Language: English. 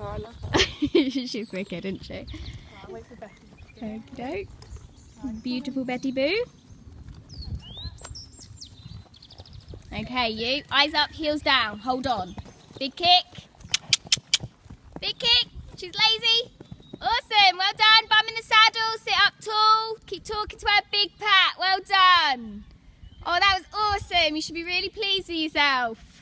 I love her. She's wicked, isn't she? I'll wait for Betty. Okay, Beautiful Betty Boo. Okay, you. Eyes up, heels down. Hold on. Big kick. Big kick. She's lazy. Awesome. Well done. Bum in the saddle. Sit up tall. Keep talking to her. Big pat. Well done. Oh, that was awesome. You should be really pleased with yourself.